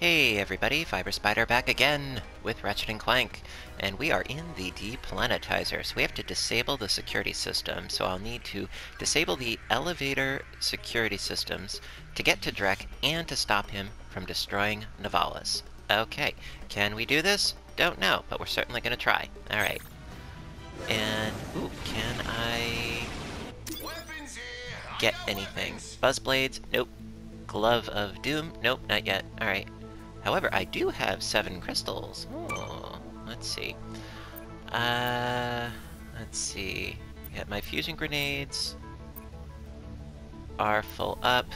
Hey everybody, Fiber Spider back again with Ratchet and Clank, and we are in the deplanetizer, so we have to disable the security system, so I'll need to disable the elevator security systems to get to Drek and to stop him from destroying Novalis. Okay, can we do this? Don't know, but we're certainly gonna try. Alright. And, ooh, can I get anything? Buzzblades? Nope. Glove of Doom? Nope, not yet. Alright. However, I do have seven crystals. Oh, let's see. Uh, let's see. Yeah, my fusion grenades are full up.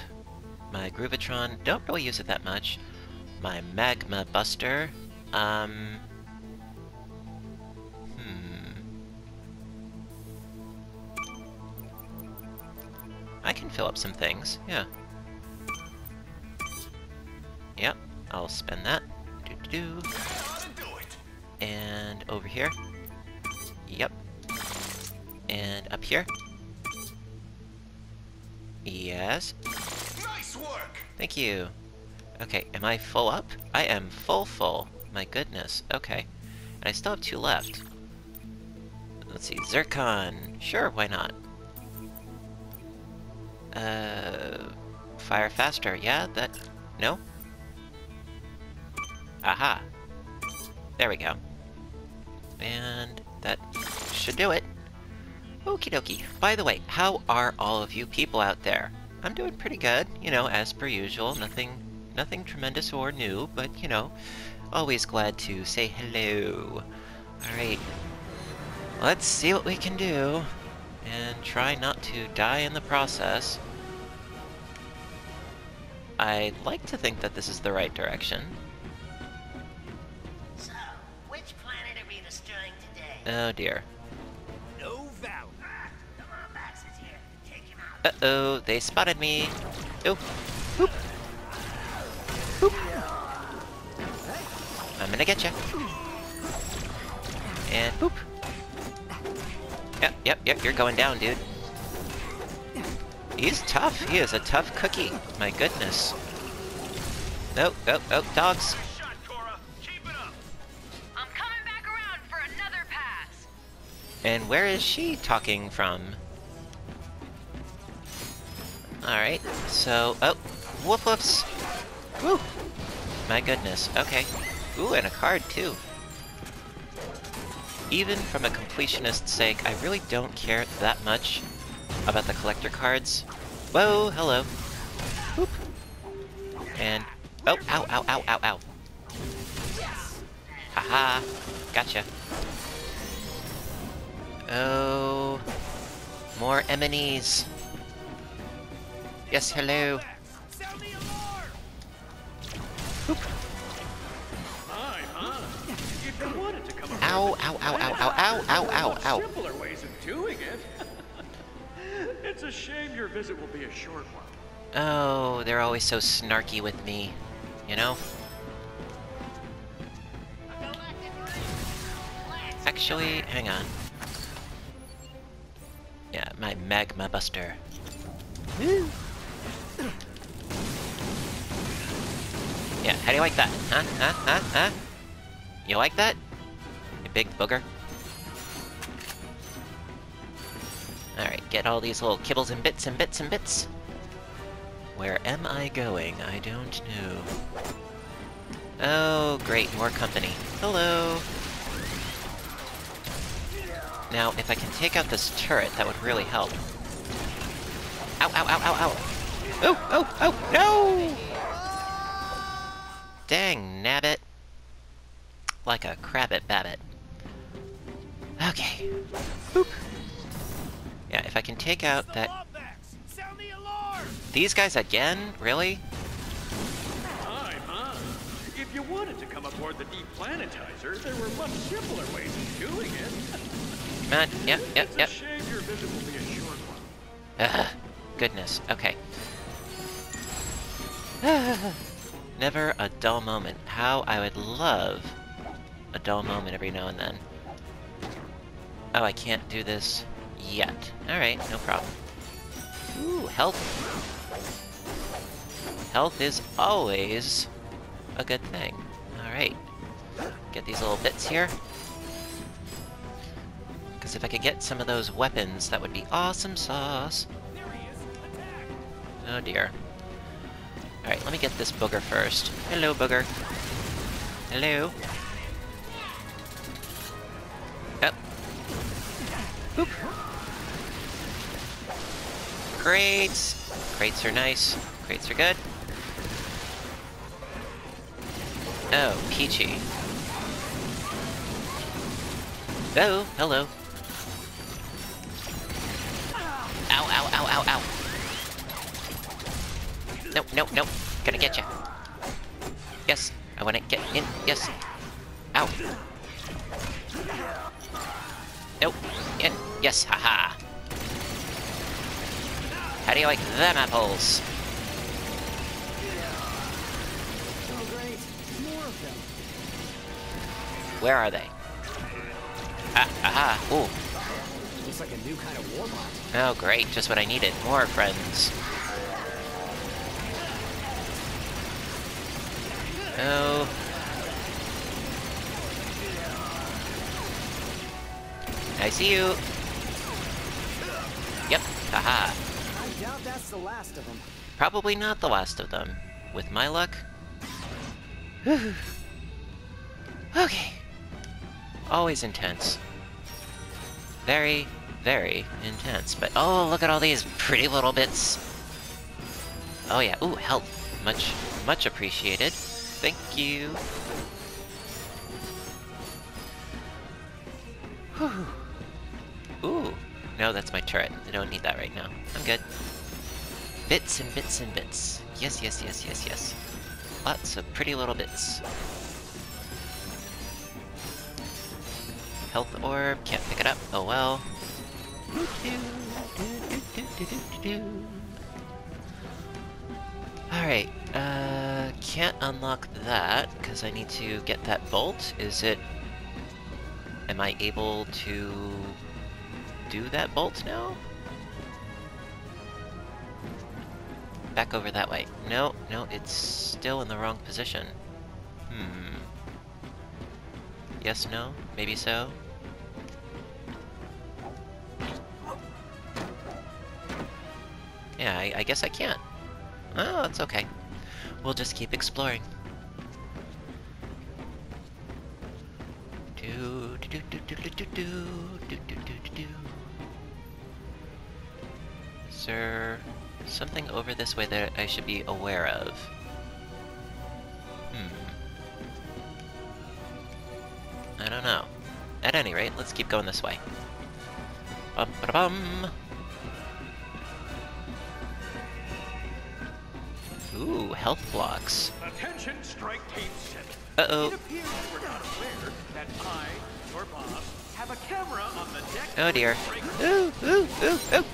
My Groovatron, don't really use it that much. My Magma Buster, um... Hmm... I can fill up some things, yeah. Yep, I'll spend that. Do do do. And over here. Yep. And up here. Yes. Nice work. Thank you. Okay, am I full up? I am full full. My goodness. Okay. And I still have two left. Let's see. Zurkon. Sure, why not? Uh... Fire faster. Yeah, that... No? Aha! There we go. And that should do it. Okie dokie. By the way, how are all of you people out there? I'm doing pretty good, you know, as per usual. Nothing nothing tremendous or new, but you know, always glad to say hello. Alright. Let's see what we can do. And try not to die in the process. I'd like to think that this is the right direction. Oh dear. No value. Come on, Max is here. Take him out. Uh-oh, they spotted me. Oh, boop. Boop. I'm gonna get you. And boop. Yep, yep, yep, you're going down, dude. He's tough. He is a tough cookie. My goodness. Oh, oh, oh, dogs. And where is she talking from? Alright, so, oh, woof woofs! Woo! My goodness, okay. Ooh, and a card too. Even from a completionist's sake, I really don't care that much about the collector cards. Whoa, hello. Whoop. And, oh, ow, ow, ow, ow, ow. Haha, gotcha. Oh, more enemies. Yes, hello. Sound the alarm. Hi, huh? If you wanted to come up Ow, ow, ow, ow, ow, ow, ow, ow, ow. simpler ways of doing it. it's a shame your visit will be a short one. Oh, they're always so snarky with me. You know? Actually, hang on. Yeah, my Magma Buster. Woo! Yeah, how do you like that? Huh? Huh? Huh? Huh? You like that? You big booger? Alright, get all these little kibbles and bits and bits and bits. Where am I going? I don't know. Oh, great, more company. Hello! Now, if I can take out this turret, that would really help. Ow, ow, ow, ow, ow! Oh, oh, oh, no! Dang, nabbit. Like a crabbit babbit. Okay. Boop. Yeah, if I can take out that... These guys again? Really? If you wanted to come aboard the deplanetizer, there were much simpler ways of doing it. On, yep, yep, yep. Ugh, goodness, okay. Never a dull moment. How I would love a dull moment every now and then. Oh, I can't do this yet. Alright, no problem. Ooh, health. Health is always a good thing. Alright. Get these little bits here. Because if I could get some of those weapons, that would be awesome sauce. Oh dear. Alright, let me get this booger first. Hello, booger. Hello. Up. Boop. Crates! Crates are nice. Crates are good. Oh, Peachy. Oh, hello. No, no. Gonna get you. Yes, I wanna get in. Yes. Ow. Nope. In. Yes, haha. How do you like them apples? Oh, great. More of them. Where are they? Ah, aha. Ooh. Looks like a new kind of warbot. Oh, great. Just what I needed. More friends. Oh. I see you. Yep. Haha. I doubt that's the last of them. Probably not the last of them. With my luck. okay. Always intense. Very, very intense. But oh, look at all these pretty little bits. Oh yeah. Ooh, health. Much, much appreciated. Thank you. Whew. Ooh. No, that's my turret. I don't need that right now. I'm good. Bits and bits and bits. Yes, yes, yes, yes, yes. Lots of pretty little bits. Health orb, can't pick it up. Oh well. Alright, uh, can't unlock that, because I need to get that bolt. Is it... Am I able to do that bolt now? Back over that way. No, no, it's still in the wrong position. Hmm. Yes, no? Maybe so? Yeah, I, I guess I can't. Oh, it's okay. We'll just keep exploring. sir. something over this way that I should be aware of? Hmm. I don't know. At any rate, let's keep going this way. Bum, ba, bum. Ooh, health blocks. Attention, Strike Team 7. Uh-oh. It appears were not aware that I, your boss, have a camera on the deck. Oh dear. Ooh, ooh, ooh, ooh.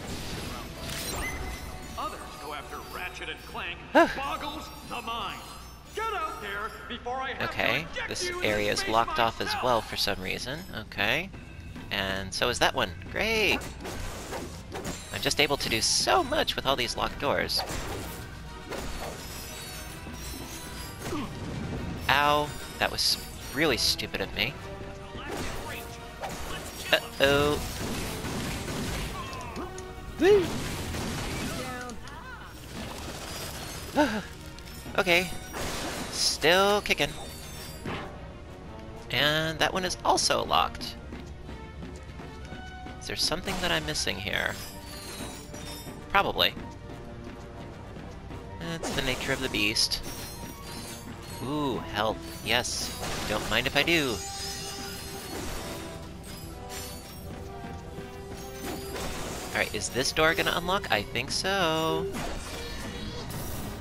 Others go after Ratchet and Clank. Boggles the mind. Get out there before I have Okay, this area is locked off as well for some reason. Okay. And so is that one. Great! I'm just able to do so much with all these locked doors. Ow. That was really stupid of me. Uh-oh. Okay. Still kicking. And that one is also locked. Is there something that I'm missing here? Probably. It's the nature of the beast. Ooh, health. Yes. Don't mind if I do. Alright, is this door gonna unlock? I think so.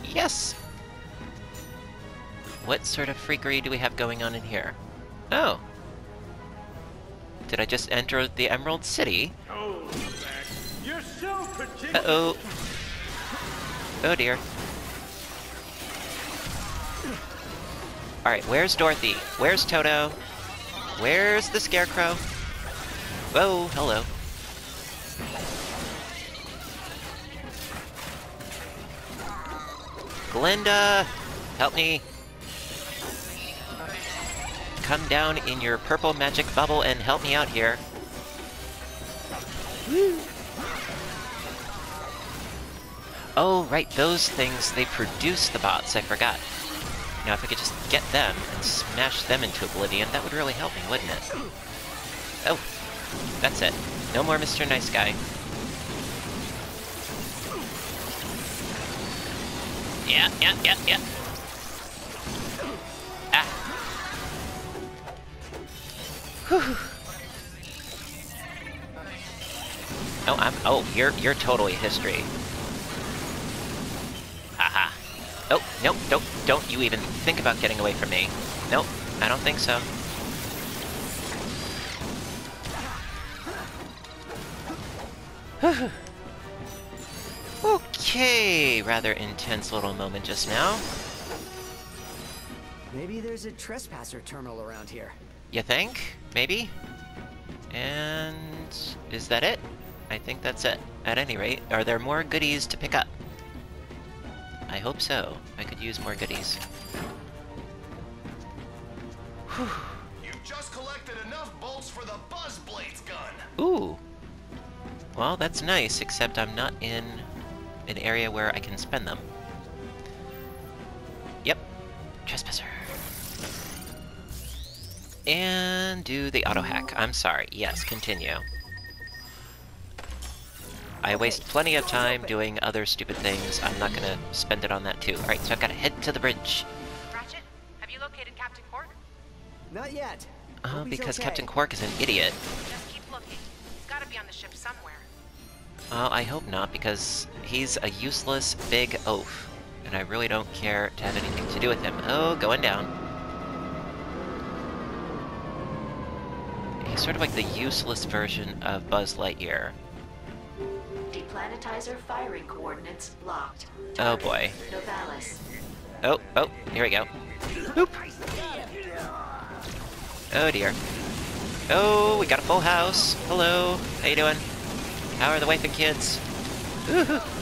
Yes! What sort of freakery do we have going on in here? Oh. Did I just enter the Emerald City? Oh, Max, you're so particular. Uh-oh. Oh dear. Alright, where's Dorothy? Where's Toto? Where's the Scarecrow? Whoa, hello. Glinda! Help me! come down in your purple magic bubble and help me out here. Oh, right, those things, they produce the bots, I forgot. Now, if I could just get them and smash them into oblivion, that would really help me, wouldn't it? Oh, that's it. No more Mr. Nice Guy. Yeah, yeah, yeah, yeah. Ah. Whew. Oh, I'm. Oh, you're you're totally history. Haha. Nope, don't don't you even think about getting away from me. Nope, I don't think so. okay, rather intense little moment just now. Maybe there's a trespasser terminal around here. You think? Maybe? And is that it? I think that's it. At any rate, are there more goodies to pick up? I hope so. I could use more goodies. You've just collected enough bolts for the Buzz Blades gun. Ooh. Well, that's nice, except I'm not in an area where I can spend them. Yep. Trespasser. And do the auto hack. I'm sorry. Yes, continue. I waste plenty of time doing other stupid things. I'm not gonna spend it on that too. Alright, so I've gotta head to the bridge. Ratchet, have you located Captain Quark? Not yet. Uh, because okay. Captain Quark is an idiot. Just keep looking. He's gotta be on the ship somewhere. Well, I hope not, because he's a useless big oaf, and I really don't care to have anything to do with him. Oh, going down. He's sort of like the useless version of Buzz Lightyear. Deplanetizer firing coordinates locked. Oh boy. Novalis. Oh, oh, here we go. Boop. Oh dear. Oh, we got a full house. Hello. How you doing? How are the wife and kids? Woohoo.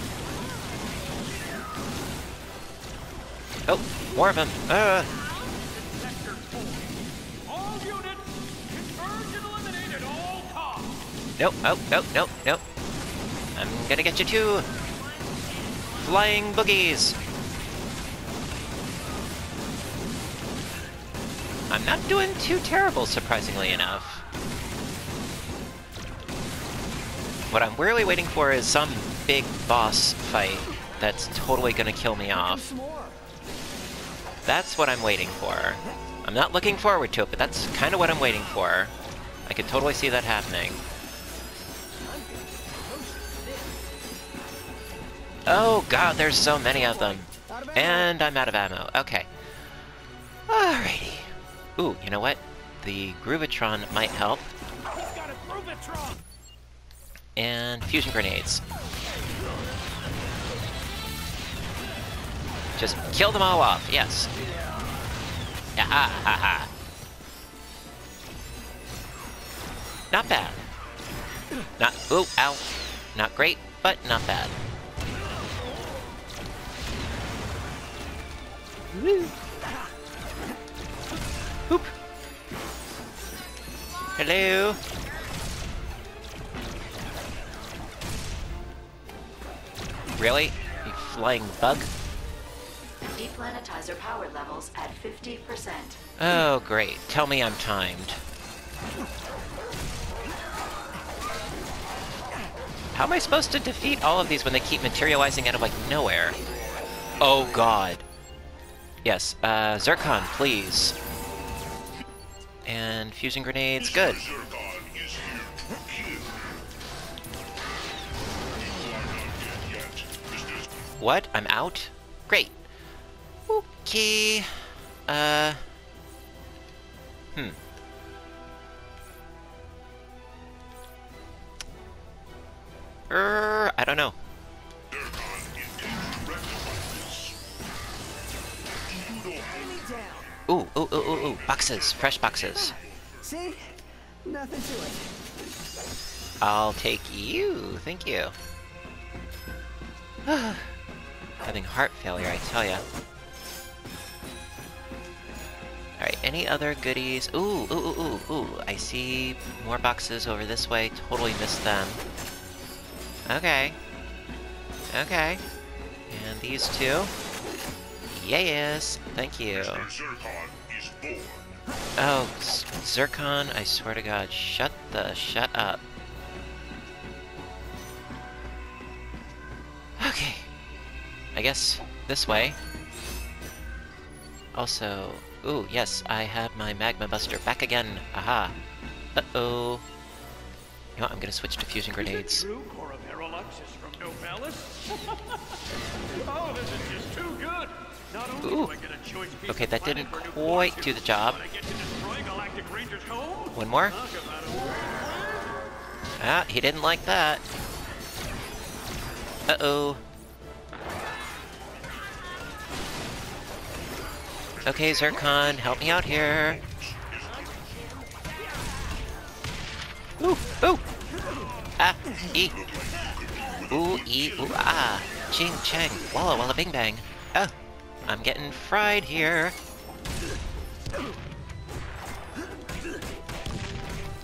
Oh, more of them. Uh, Sector 4. All units, converge and eliminate at all costs. nope, oh, nope, nope, nope. I'm gonna get you too. Flying boogies. I'm not doing too terrible, surprisingly enough. What I'm really waiting for is some big boss fight that's totally gonna kill me off. That's what I'm waiting for. I'm not looking forward to it, but that's kind of what I'm waiting for. I could totally see that happening. Oh god, there's so many of them. And I'm out of ammo. Okay. Alrighty. Ooh, you know what? The Groovatron might help. And fusion grenades. Just kill them all off, yes. Yeah, ha ha ha. Not bad. Not, ooh, ow. Not great, but not bad. Woo. Boop. Hello. Really? You flying bug? Deplanetizer power levels at 50%. Oh, great. Tell me I'm timed. How am I supposed to defeat all of these when they keep materializing out of, like, nowhere? Oh, God. Yes, uh, Zurkon, please. And fusion grenades, good. What? I'm out? Great. Okay. Uh. Hmm. Er, I don't know. Ooh, ooh, ooh, ooh, ooh. Boxes. Fresh boxes. See? Nothing to it. I'll take you. Thank you. Having heart failure, I tell ya. Alright, any other goodies? Ooh, ooh, ooh, ooh, ooh. I see more boxes over this way. Totally missed them. Okay. Okay. And these two. Yes, thank you. Zurkon is born. Oh, Zurkon, I swear to god, shut the shut up. Okay. I guess this way. Also, ooh, yes, I have my Magma Buster back again. Aha. Uh-oh. You know what, I'm gonna switch to fusion Is it grenades. true Cora Veralux is from Novalis? oh, Ooh. Okay, that didn't quite do the job. One more? Ah, he didn't like that. Uh-oh. Okay, Zurkon, help me out here. Ooh, ooh! Ah, ee. Ooh, ee, ooh, ah. Ching, chang, walla, walla, bing, bang. I'm getting fried here.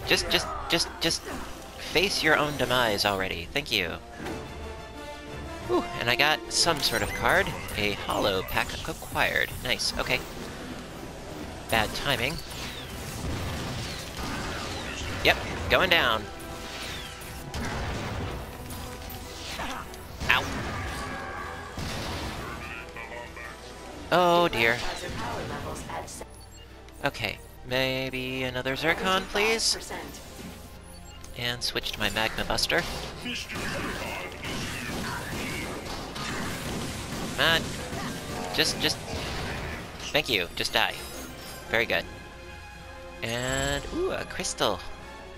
Just, just, just, just face your own demise already. Thank you. Ooh, and I got some sort of card. A hollow pack acquired. Nice, okay. Bad timing. Yep, going down. Oh dear. Okay, maybe another Zurkon, please? And switch to my Magma Buster. Come. Just, just... Thank you. Just die. Very good. And, ooh, a crystal.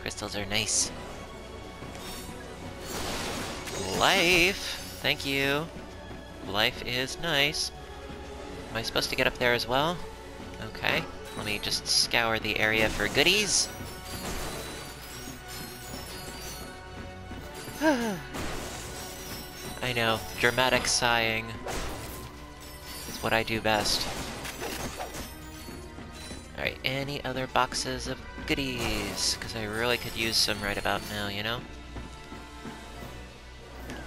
Crystals are nice. Life! Thank you. Life is nice. Am I supposed to get up there as well? Okay. Let me just scour the area for goodies. I know, dramatic sighing is what I do best. Alright, any other boxes of goodies? Because I really could use some right about now, you know?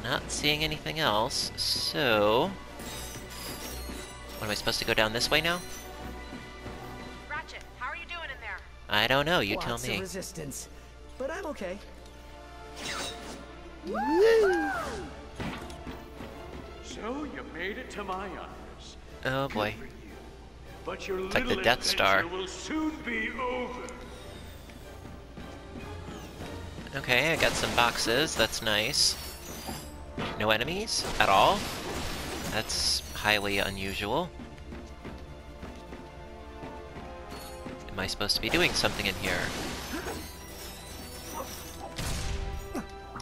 Not seeing anything else, so... What, am I supposed to go down this way now? Ratchet, how are you doing in there? I don't know, you Lots tell of me. resistance, but I'm okay. So you made it to my office. Oh boy. You. But your It's like the Death Star. will soon be over. Okay, I got some boxes, that's nice. No enemies at all? That's highly unusual. Am I supposed to be doing something in here?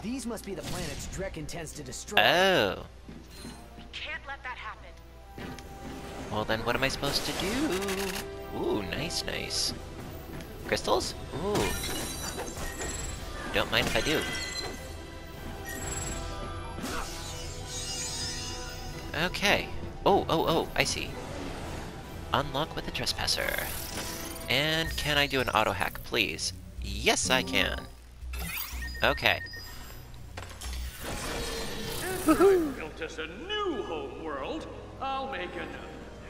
These must be the planets Drek intends to destroy. Oh. We can't let that happen. Well then what am I supposed to do? Ooh, nice, nice. Crystals? Ooh. Don't mind if I do. Okay. Oh, oh, oh, I see. Unlock with the Trespasser. And can I do an auto hack, please? Yes, I can. Okay. Built us a new home world. I'll make another.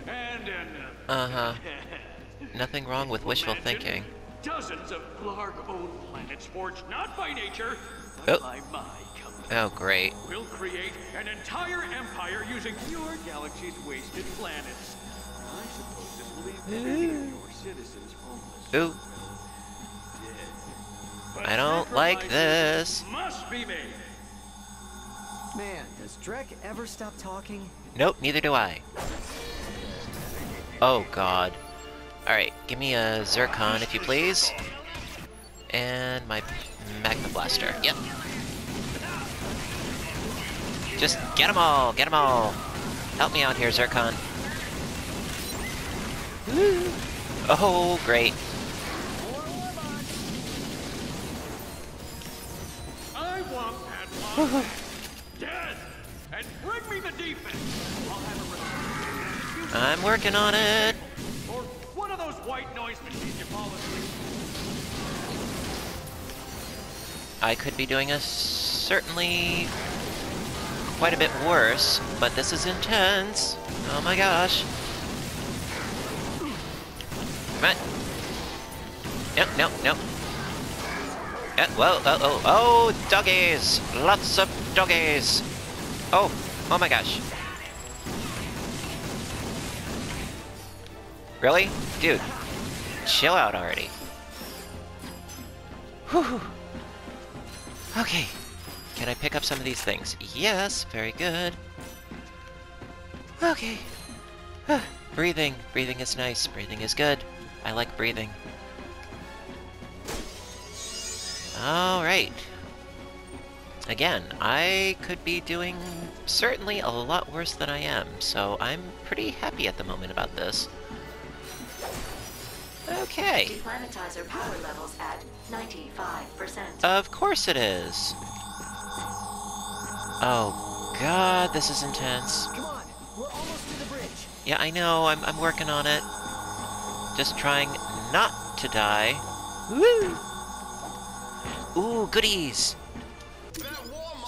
And another. Uh-huh. Nothing wrong with wishful thinking. Dozens of Blarg-owned planets forged not by nature, but Oh. by my company. Oh, great. We'll create an entire empire using your galaxy's wasted planets. I suppose this will leave many of your citizens homeless. Ooh. But I don't like this. Must be made. Man, does Drek ever stop talking? Nope, neither do I. Oh god. Alright, give me a Zurkon if you please. And my Magma Blaster. Yep. Just get them all, get them all. Help me out here, Zurkon. Oh, great. I want that dead. And bring me the defense. I'll have a response. I'm working on it. Or one of those white noise machines you fall asleep. I could be doing a certainly quite a bit worse, but this is intense. Oh my gosh. Come on. No, no, no. Yeah, uh, whoa, oh, oh, oh, doggies! Lots of doggies! Oh, oh my gosh. Really? Dude, chill out already. Whew. Okay. Can I pick up some of these things? Yes, very good. Okay. breathing. Breathing is nice. Breathing is good. I like breathing. Alright. Again, I could be doing certainly a lot worse than I am, so I'm pretty happy at the moment about this. Okay. Deplanetizer power levels at 95%. Of course it is. Oh god, this is intense. Come on, we're almost to the bridge. Yeah, I know, I'm, I'm working on it. Just trying not to die. Woo! Ooh, goodies!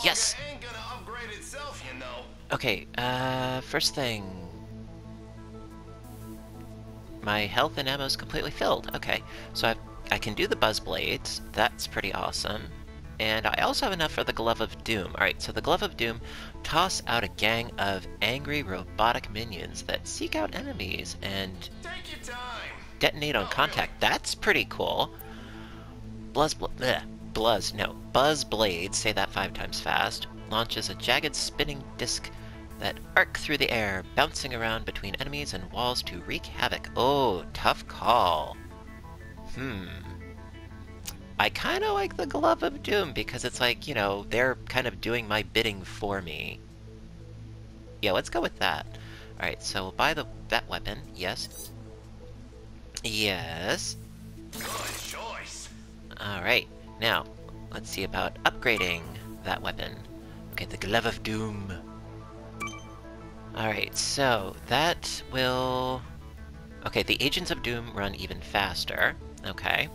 Yes. ain't gonna upgrade itself, you know. Okay, uh, first thing. My health and ammo is completely filled. Okay, so I, I can do the Buzz Blades. That's pretty awesome. And I also have enough for the Glove of Doom. Alright, so the Glove of Doom, toss out a gang of angry robotic minions that seek out enemies and Take your time. detonate on contact. That's pretty cool. Bluzz, bl bleh, Bluzz, no, Buzz Blade, say that five times fast, launches a jagged spinning disc that arc through the air, bouncing around between enemies and walls to wreak havoc. Oh, tough call. Hmm. I kind of like the Glove of Doom because it's like, you know, they're kind of doing my bidding for me. Yeah, let's go with that. Alright, so we'll buy the that weapon, yes. Yes. Good choice. Alright, now, let's see about upgrading that weapon. Okay, the Glove of Doom. Alright, so that will... Okay, the Agents of Doom run even faster. Okay.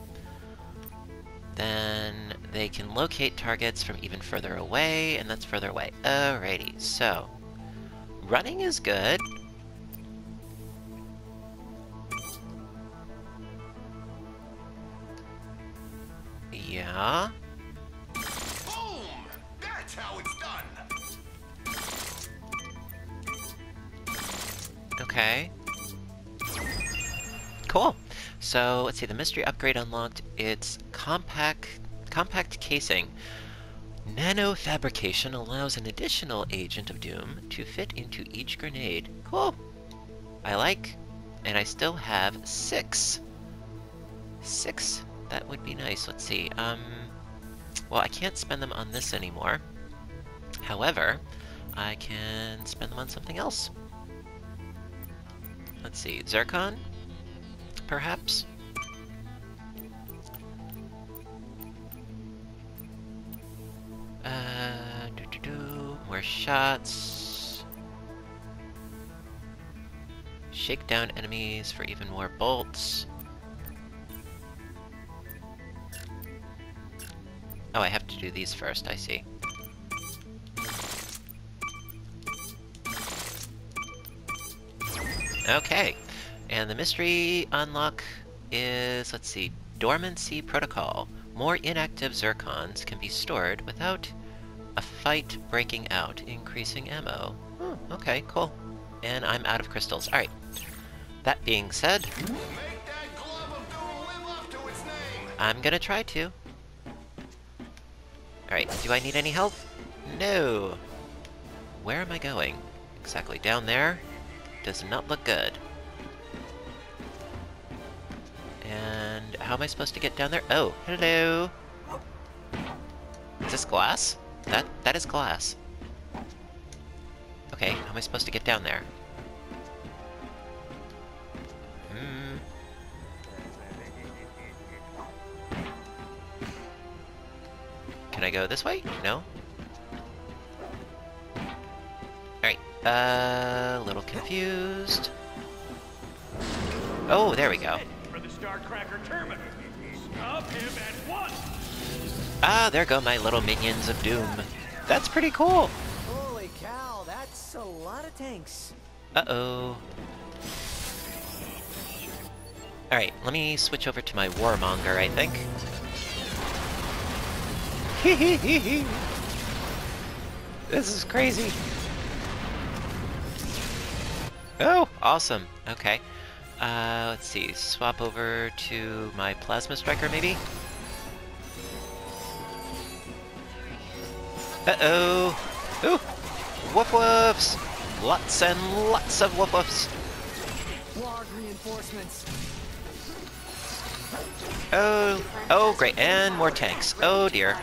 Then they can locate targets from even further away, and that's further away. Alrighty, so... Running is good. Yeah. Boom! That's how it's done. Okay. Cool. So let's see. The mystery upgrade unlocked. It's compact, compact casing. Nano fabrication allows an additional agent of doom to fit into each grenade. Cool. I like, and I still have six. Six. That would be nice. Let's see. Um. Well, I can't spend them on this anymore. However, I can spend them on something else. Let's see, Zurkon? Perhaps? Shots. Shake down enemies for even more bolts. Oh, I have to do these first, I see. Okay, and the mystery unlock is, let's see, Dormancy Protocol. More inactive Zurkons can be stored without fight breaking out, increasing ammo. Oh, okay, cool. And I'm out of crystals. Alright. That being said, that. I'm gonna try to. Alright, do I need any help? No! Where am I going? Exactly down there? Does not look good. And how am I supposed to get down there? Oh, hello! Is this glass? That that is glass. Okay, how am I supposed to get down there? Hmm. Can I go this way? No? Alright, uh, a little confused. Oh, there we go. Ah, there go my little minions of doom. That's pretty cool. Holy cow, that's a lot of tanks. Uh-oh. Alright, let me switch over to my Warmonger, I think. this is crazy. Oh, awesome. Okay. Uh, let's see. Swap over to my Plasma Striker, maybe? Uh-oh! Ooh! Woof woofs! Lots and lots of woof woofs! Warg reinforcements. Oh, oh great, and more tanks. Oh dear.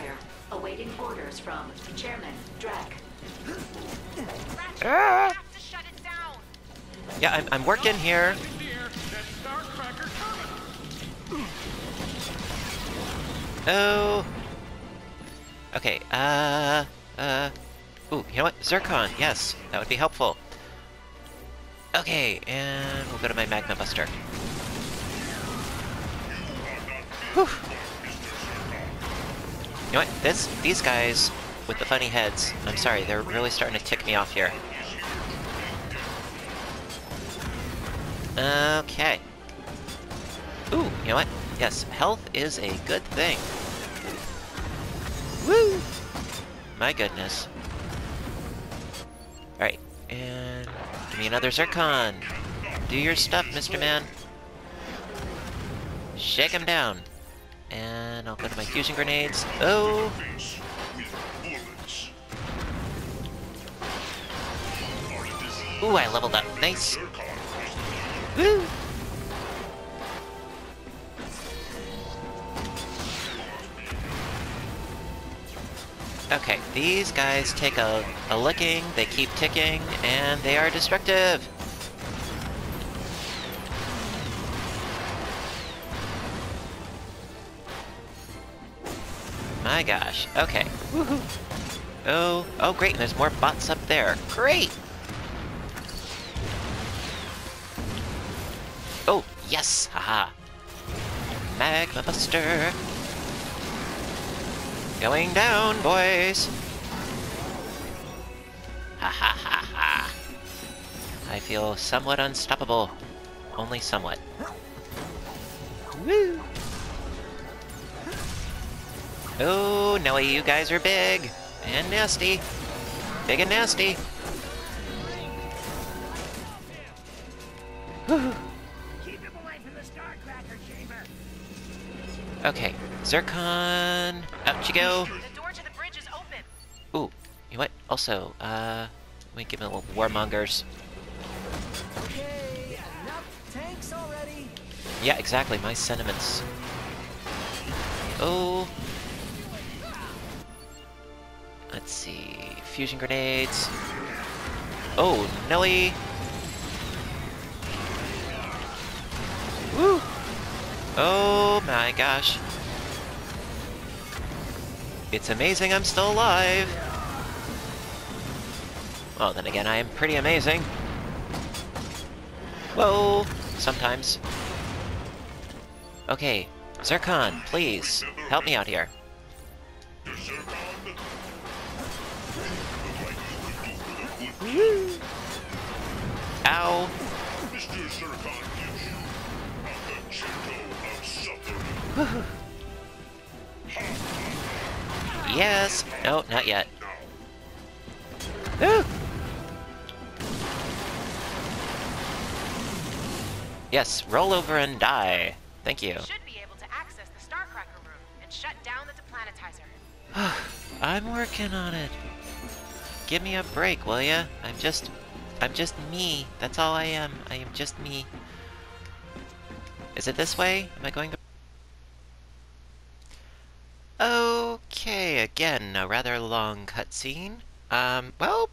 Awaiting orders from Chairman Drek. Ah! have to shut it down. Yeah, I'm, I'm working here. In the air, that's Starcracker terminal. Oh. Okay, uh, uh, ooh, you know what? Zurkon, yes, that would be helpful. Okay, and we'll go to my Magma Buster. Whew. You know what? This, these guys with the funny heads, I'm sorry, they're really starting to tick me off here. Okay. Ooh, you know what? Yes, health is a good thing. Woo! My goodness. Alright, and give me another Zurkon. Do your stuff, Mr. Man. Shake him down. And I'll go to my fusion grenades. Oh! Ooh, I leveled up. Nice. Woo! Okay, these guys take a, a licking, they keep ticking, and they are destructive. My gosh, okay. Woohoo! Oh, oh great, there's more bots up there. Great! Oh, yes! Haha! Magma Buster! Going down, boys! Ha ha ha ha! I feel somewhat unstoppable. Only somewhat. Woo! Oh, Noe, you guys are big! And nasty! Big and nasty! Okay, Zurkon! Out you go! The door to the bridge is open. Ooh, you know what? Also, uh, let me give him a little warmongers. Okay, enough tanks already. Yeah, exactly, my sentiments. Oh. Let's see. Fusion grenades. Oh, Nelly! Woo! Oh my gosh. It's amazing I'm still alive! Well, then again, I am pretty amazing. Whoa! Sometimes. Okay, Zurkon, please, help me out here. Ow! Yes! No, not yet. Ooh. Yes, roll over and die. Thank you. Should be able to access the Starcracker room and shut down the deplanetizer. I'm working on it. Give me a break, will ya? I'm just... I'm just me. That's all I am. I am just me. Is it this way? Am I going to... Okay, again, a rather long cutscene. Um, well...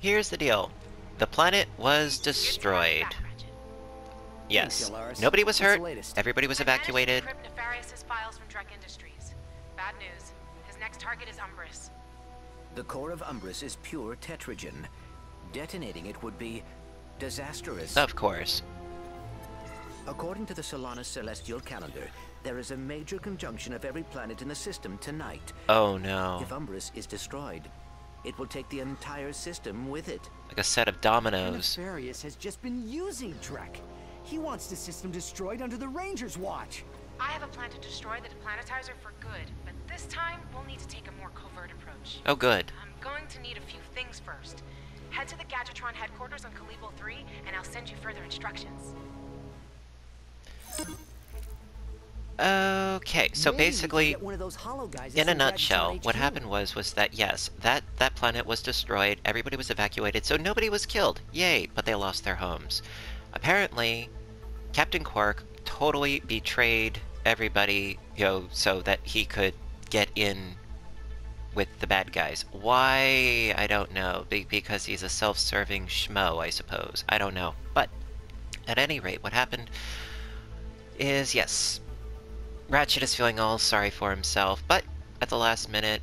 Here's the deal. The planet was destroyed. Yes. Nobody was hurt. Everybody was I managed to evacuated. files from Drek Industries. Bad news. His next target is Umbris. The core of Umbris is pure tetragen. Detonating it would be disastrous. Of course. According to the Solanus celestial calendar, there is a major conjunction of every planet in the system tonight. Oh no. If Umbris is destroyed, it will take the entire system with it. Like a set of dominoes. Nefarious has just been using Drek. He wants the system destroyed under the Ranger's watch. I have a plan to destroy the deplanetizer for good, but this time we'll need to take a more covert approach. Oh good. I'm going to need a few things first. Head to the Gadgetron headquarters on Kalebo 3, and I'll send you further instructions. Okay, so Maybe basically, one of those guys in a nutshell, what happened was was that yes, that that planet was destroyed, everybody was evacuated, so nobody was killed. Yay, but they lost their homes. Apparently, Captain Quark totally betrayed everybody, you know, so that he could get in with the bad guys. Why? I don't know. Be- because he's a self-serving schmo, I suppose. I don't know. But at any rate, what happened is yes, Ratchet is feeling all sorry for himself, but at the last minute,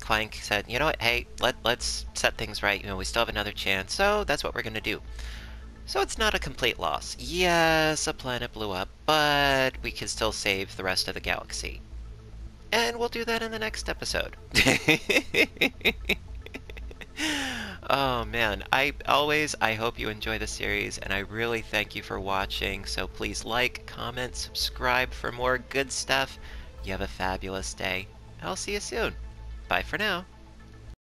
Clank said, "You know what? Hey, let let's set things right. You know, we still have another chance, so that's what we're gonna do." So it's not a complete loss. Yes, a planet blew up, but we can still save the rest of the galaxy. And we'll do that in the next episode. oh man, I always I hope you enjoy the series and I really thank you for watching. So please like, comment, subscribe for more good stuff. You have a fabulous day. I'll see you soon. Bye for now.